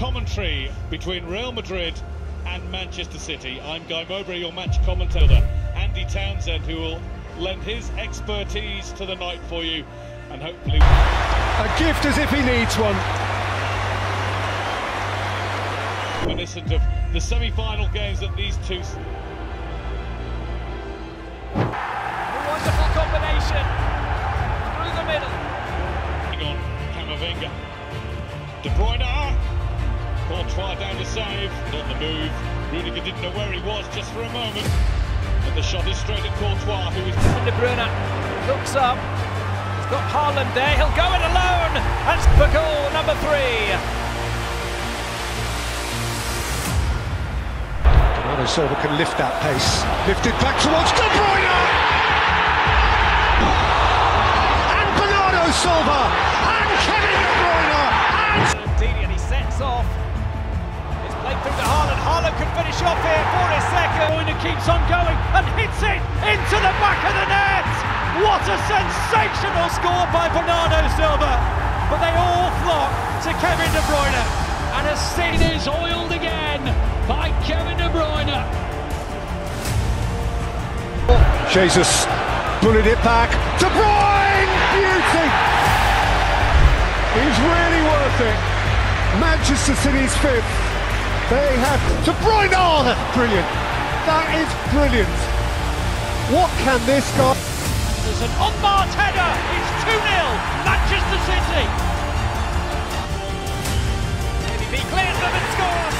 commentary between Real Madrid and Manchester City. I'm Guy Mowbray, your match commentator. Andy Townsend, who will lend his expertise to the night for you and hopefully. A gift as if he needs one. Reminiscent of the semi final games that these two. Wonderful combination through the middle. On Camavinga. De Bruyne. Courtois down to save. On the move. Rudiger didn't know where he was just for a moment. But the shot is straight at Courtois, who is. De Bruyne looks up. He's got Haaland there. He'll go it alone. That's for goal number three. Bernardo Silva can lift that pace. Lifted back towards De Bruyne! Finish off here for his second. Bruyne keeps on going and hits it into the back of the net! What a sensational score by Bernardo Silva! But they all flock to Kevin De Bruyne. And a scene is oiled again by Kevin De Bruyne. Jesus bullied it back. De Bruyne! Beauty! He's really worth it. Manchester City's fifth. They have De Bruyne. Oh, brilliant. That is brilliant. What can this guy? There's an unmarked header. It's 2 0. Manchester City. He clears them and scores.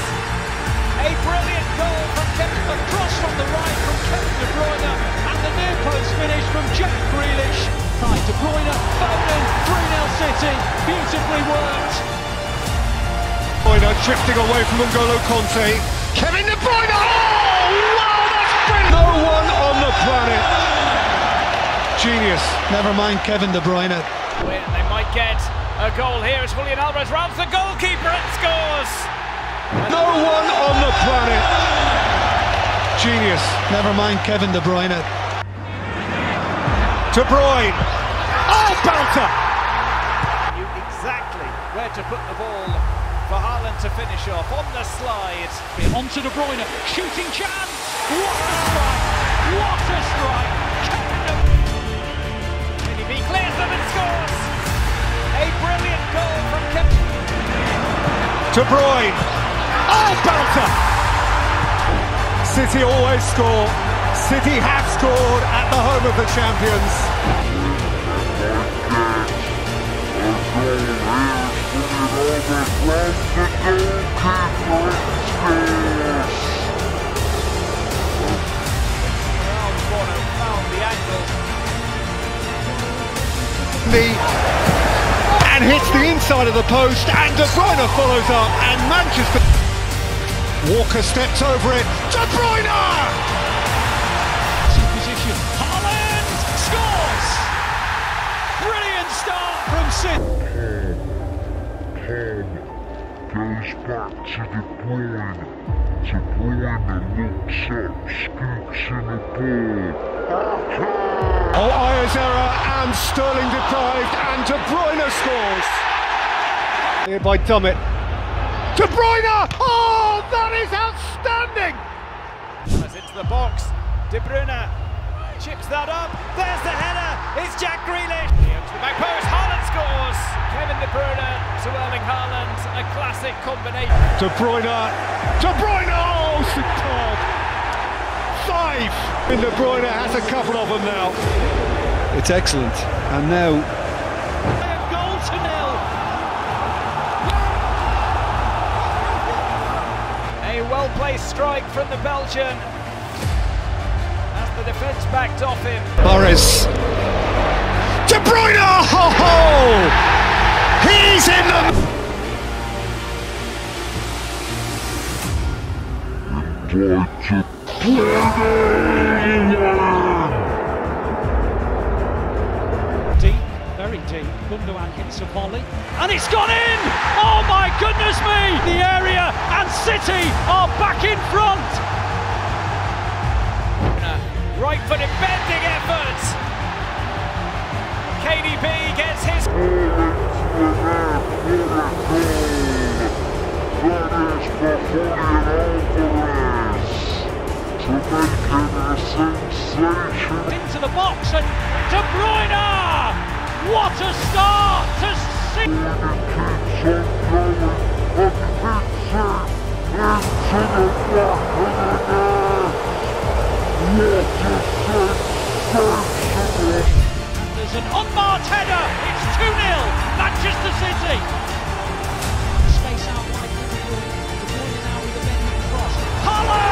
A brilliant goal from Kevin, a cross from the right from Kevin De Bruyne, and the near post finish from Jack Grealish. Side De Bruyne, Foden, 3 0 City. Beautifully worked. Bruyne drifting away from N'Golo Kanté. Kevin De Bruyne! Oh, wow, that's brilliant! No one on the planet. Genius. Never mind Kevin De Bruyne. They might get a goal here as Julian Alvarez rounds the goalkeeper and scores. No one on the planet. Genius. Never mind Kevin De Bruyne. De Bruyne. Oh, Belter! Knew exactly where to put the ball for Haaland to finish off on the slide. Onto De Bruyne, shooting chance. What a strike! What a strike! De clears them and scores. A brilliant goal from Kevin. De Bruyne. Oh, Belter! City always score. City have scored at the home of the champions. And hits the inside of the post and De Bruyne follows up and Manchester Walker steps over it De Bruyne position. Haaland scores! Brilliant start from City. Cobb goes back to De Bruyne. De Bruyne looks up, scoops in the ball. Oh Ayers error and Sterling deprived and De Bruyne scores here by Dummett De Bruyne oh that is outstanding As into the box, De Bruyne chips that up. There's the header. It's Jack Grealish. Here to the back post. Haaland scores. Kevin De Bruyne to Erling Haaland. A classic combination. De Bruyne De Bruyne oh superb five and De Bruyne has a couple of them now it's excellent and now A goal to nil. A well-placed strike from the Belgian. As the defence backed off him. Morris. He's in the. Deep, very deep. Gundogan hits a volley. And it's gone in! Oh my goodness me! The area and City are back in front! Right footed bending effort. KDB gets his. Into the box and De Bruyne! What a start to see! What a An unmarked header. It's 2 0. Manchester City. Space out wide for De Bruyne. De Bruyne now with a bending cross. Haaland!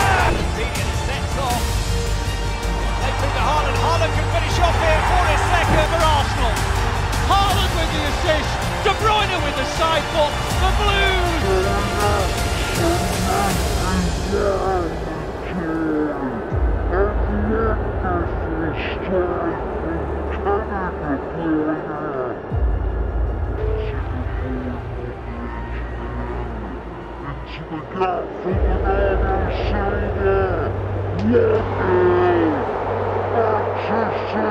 Manchester